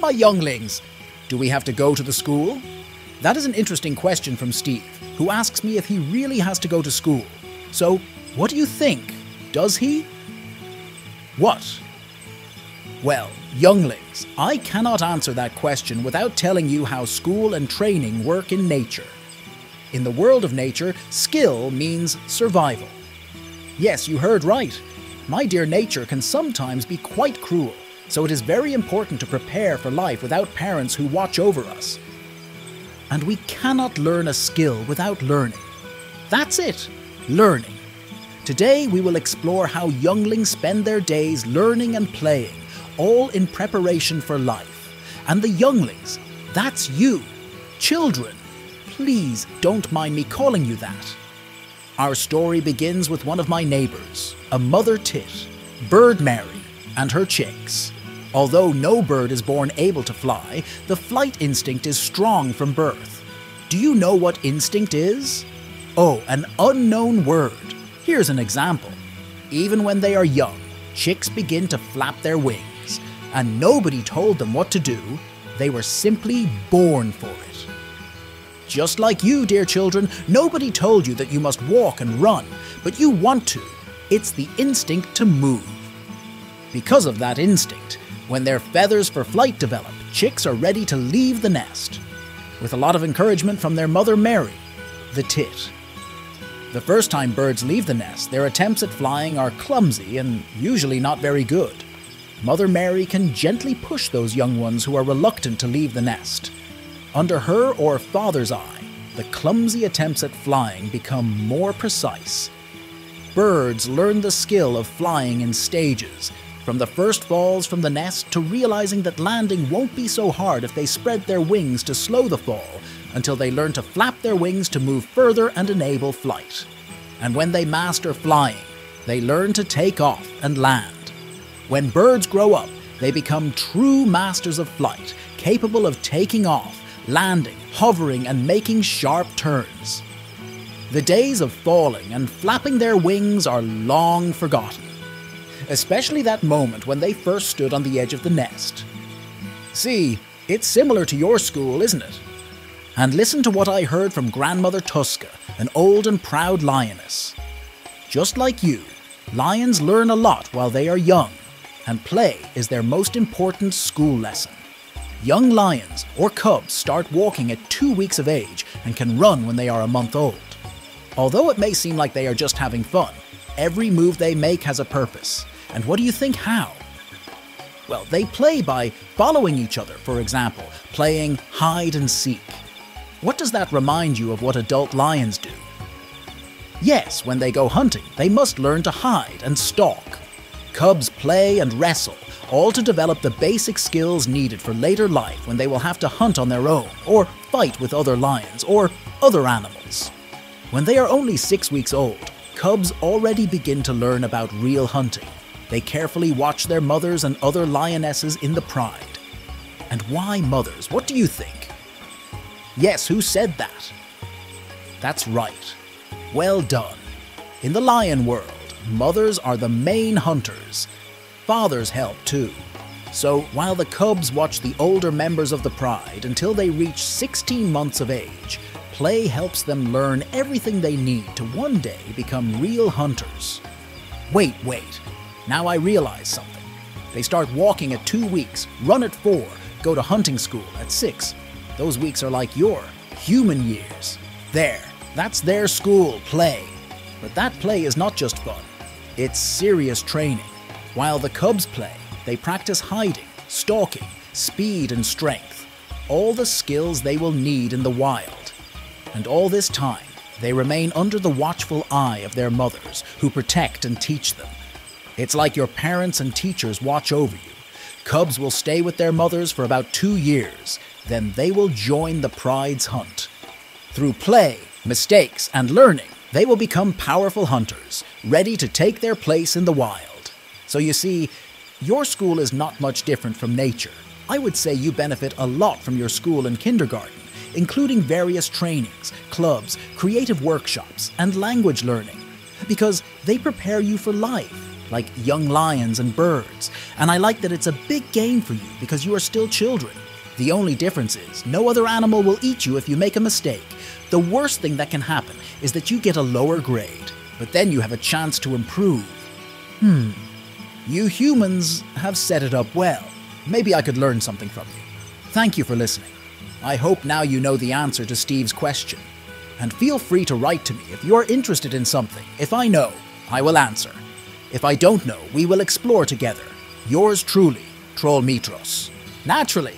My younglings! Do we have to go to the school? That is an interesting question from Steve, who asks me if he really has to go to school. So, what do you think? Does he? What? Well, younglings, I cannot answer that question without telling you how school and training work in nature. In the world of nature, skill means survival. Yes, you heard right. My dear nature can sometimes be quite cruel, so it is very important to prepare for life without parents who watch over us. And we cannot learn a skill without learning. That's it, learning. Today we will explore how younglings spend their days learning and playing, all in preparation for life. And the younglings, that's you, children. Please don't mind me calling you that. Our story begins with one of my neighbours, a mother tit, Bird Mary, and her chicks. Although no bird is born able to fly, the flight instinct is strong from birth. Do you know what instinct is? Oh, an unknown word. Here's an example. Even when they are young, chicks begin to flap their wings, and nobody told them what to do, they were simply born for it. Just like you, dear children, nobody told you that you must walk and run, but you want to. It's the instinct to move. Because of that instinct, when their feathers for flight develop, chicks are ready to leave the nest. With a lot of encouragement from their mother Mary, the tit. The first time birds leave the nest, their attempts at flying are clumsy and usually not very good. Mother Mary can gently push those young ones who are reluctant to leave the nest. Under her or father's eye, the clumsy attempts at flying become more precise. Birds learn the skill of flying in stages, from the first falls from the nest to realizing that landing won't be so hard if they spread their wings to slow the fall until they learn to flap their wings to move further and enable flight. And when they master flying, they learn to take off and land. When birds grow up, they become true masters of flight, capable of taking off, landing, hovering, and making sharp turns. The days of falling and flapping their wings are long forgotten, especially that moment when they first stood on the edge of the nest. See, it's similar to your school, isn't it? And listen to what I heard from Grandmother Tuska, an old and proud lioness. Just like you, lions learn a lot while they are young, and play is their most important school lesson. Young lions or cubs start walking at two weeks of age and can run when they are a month old. Although it may seem like they are just having fun, every move they make has a purpose. And what do you think how? Well, they play by following each other, for example, playing hide and seek. What does that remind you of what adult lions do? Yes, when they go hunting, they must learn to hide and stalk. Cubs play and wrestle, all to develop the basic skills needed for later life when they will have to hunt on their own, or fight with other lions, or other animals. When they are only six weeks old, cubs already begin to learn about real hunting. They carefully watch their mothers and other lionesses in the pride. And why mothers? What do you think? Yes, who said that? That's right. Well done. In the lion world, mothers are the main hunters. Fathers help too. So while the cubs watch the older members of the pride until they reach 16 months of age, play helps them learn everything they need to one day become real hunters. Wait, wait. Now I realize something. They start walking at two weeks, run at four, go to hunting school at six. Those weeks are like your human years. There, that's their school, play. But that play is not just fun, it's serious training. While the cubs play, they practice hiding, stalking, speed, and strength. All the skills they will need in the wild. And all this time, they remain under the watchful eye of their mothers, who protect and teach them. It's like your parents and teachers watch over you. Cubs will stay with their mothers for about two years, then they will join the pride's hunt. Through play, mistakes, and learning, they will become powerful hunters, ready to take their place in the wild. So you see, your school is not much different from nature. I would say you benefit a lot from your school and kindergarten, including various trainings, clubs, creative workshops, and language learning, because they prepare you for life. Like young lions and birds, and I like that it's a big game for you because you are still children. The only difference is, no other animal will eat you if you make a mistake. The worst thing that can happen is that you get a lower grade, but then you have a chance to improve. Hmm. You humans have set it up well. Maybe I could learn something from you. Thank you for listening. I hope now you know the answer to Steve's question. And feel free to write to me if you're interested in something. If I know, I will answer. If I don't know, we will explore together. Yours truly, Troll Mitros. Naturally,